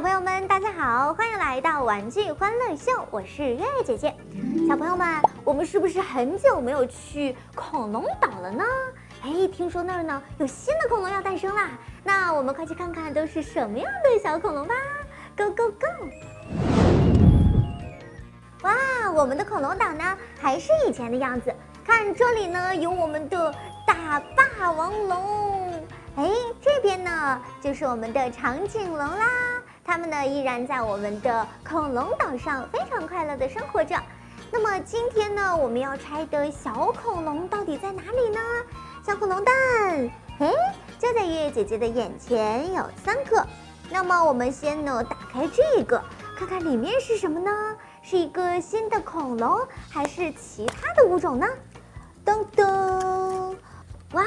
小朋友们，大家好，欢迎来到玩具欢乐秀，我是月月姐姐。小朋友们，我们是不是很久没有去恐龙岛了呢？哎，听说那儿呢有新的恐龙要诞生啦，那我们快去看看都是什么样的小恐龙吧！Go go go！哇，我们的恐龙岛呢还是以前的样子，看这里呢有我们的大霸王龙，哎，这边呢就是我们的长颈龙啦，它们呢依然在我们的恐龙岛上非常快乐的生活着。那么今天呢我们要拆的小恐龙到底在哪里呢？小恐龙蛋，哎，就在月月姐姐的眼前有三个。那么我们先呢打开这个，看看里面是什么呢？是一个新的恐龙，还是其他的物种呢？噔噔，哇，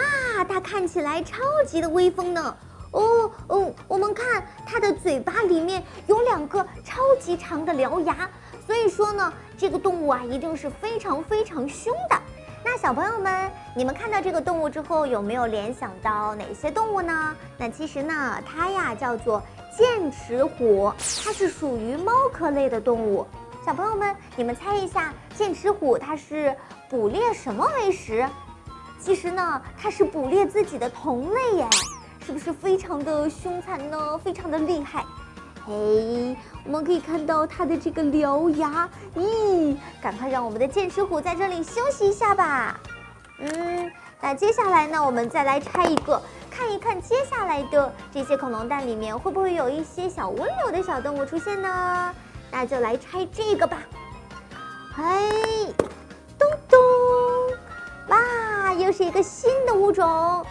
它看起来超级的威风呢。哦哦，我们看它的嘴巴里面有两个超级长的獠牙，所以说呢，这个动物啊一定是非常非常凶的。那小朋友们，你们看到这个动物之后，有没有联想到哪些动物呢？那其实呢，它呀叫做剑齿虎，它是属于猫科类的动物。小朋友们，你们猜一下，剑齿虎它是捕猎什么为食？其实呢，它是捕猎自己的同类耶，是不是非常的凶残呢？非常的厉害。嘿，我们可以看到它的这个獠牙，咦，赶快让我们的剑齿虎在这里休息一下吧。嗯，那接下来呢，我们再来拆一个，看一看接下来的这些恐龙蛋里面会不会有一些小温柔的小动物出现呢？那就来拆这个吧。嘿，咚咚，哇，又是一个新的物种。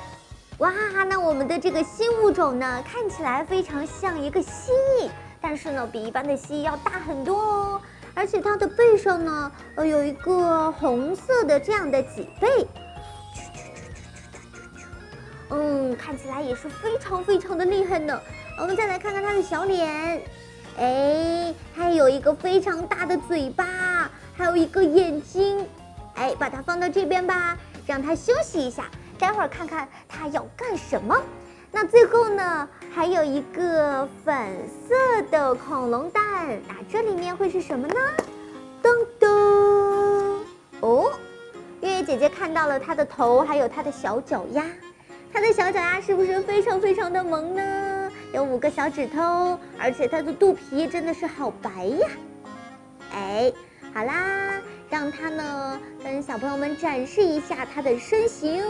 哇，那我们的这个新物种呢，看起来非常像一个蜥蜴，但是呢，比一般的蜥蜴要大很多哦。而且它的背上呢，呃，有一个红色的这样的脊背，嗯，看起来也是非常非常的厉害呢。我们再来看看它的小脸，哎，它有一个非常大的嘴巴，还有一个眼睛，哎，把它放到这边吧，让它休息一下。待会儿看看它要干什么。那最后呢，还有一个粉色的恐龙蛋，那这里面会是什么呢？噔噔，哦，月月姐姐看到了它的头，还有它的小脚丫。它的小脚丫是不是非常非常的萌呢？有五个小指头，而且它的肚皮真的是好白呀。哎，好啦，让它呢跟小朋友们展示一下它的身形。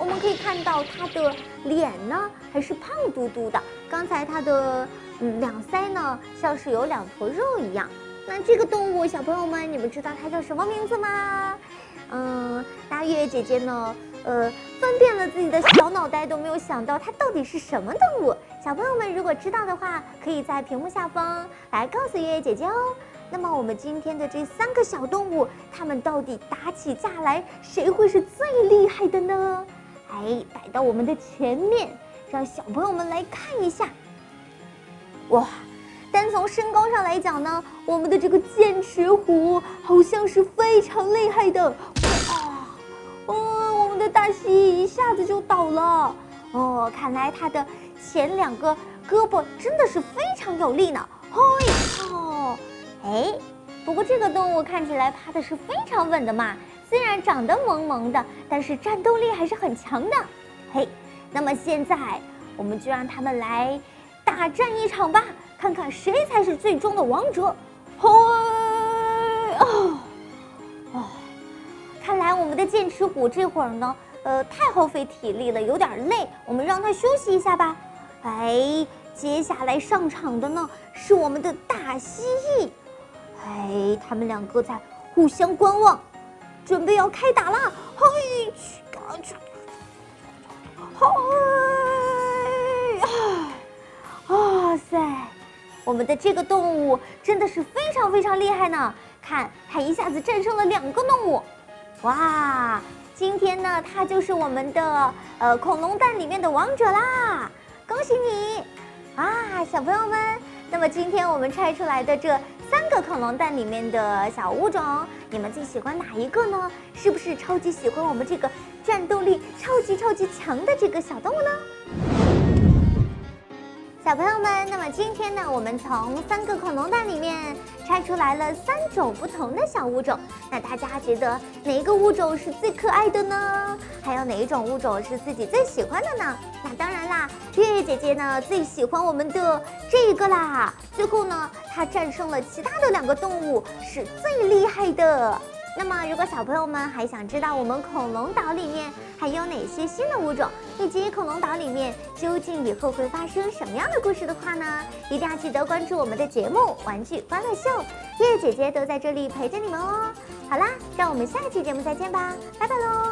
我们可以看到它的脸呢，还是胖嘟嘟的。刚才它的嗯两腮呢，像是有两坨肉一样。那这个动物，小朋友们，你们知道它叫什么名字吗？嗯，那月月姐姐呢，呃，翻遍了自己的小脑袋都没有想到它到底是什么动物。小朋友们如果知道的话，可以在屏幕下方来告诉月月姐姐哦。那么我们今天的这三个小动物，它们到底打起架来，谁会是最厉害的呢？哎，摆到我们的前面，让小朋友们来看一下。哇，单从身高上来讲呢，我们的这个剑齿虎好像是非常厉害的。哇，哦，我们的大蜥蜴一下子就倒了。哦，看来它的前两个胳膊真的是非常有力呢。嘿，哦，哎，不过这个动物看起来趴的是非常稳的嘛。虽然长得萌萌的，但是战斗力还是很强的。嘿，那么现在我们就让他们来大战一场吧，看看谁才是最终的王者。嘿，哦哦，看来我们的剑齿虎这会儿呢，呃，太耗费体力了，有点累，我们让它休息一下吧。哎，接下来上场的呢是我们的大蜥蜴。哎，他们两个在互相观望。准备要开打了！嘿，去，嘿，哇塞！我们的这个动物真的是非常非常厉害呢！看，它一下子战胜了两个动物，哇！今天呢，它就是我们的呃恐龙蛋里面的王者啦！恭喜你！啊，小朋友们，那么今天我们拆出来的这。三个恐龙蛋里面的小物种，你们最喜欢哪一个呢？是不是超级喜欢我们这个战斗力超级超级强的这个小动物呢？小朋友们，那么今天呢，我们从三个恐龙蛋里面拆出来了三种不同的小物种。那大家觉得哪一个物种是最可爱的呢？还有哪一种物种是自己最喜欢的呢？那当然啦，月月姐姐呢最喜欢我们的这个啦。最后呢，它战胜了其他的两个动物，是最厉害的。那么，如果小朋友们还想知道我们恐龙岛里面还有哪些新的物种，以及恐龙岛里面究竟以后会发生什么样的故事的话呢，一定要记得关注我们的节目《玩具欢乐秀》，叶姐姐都在这里陪着你们哦。好啦，让我们下期节目再见吧，拜拜喽。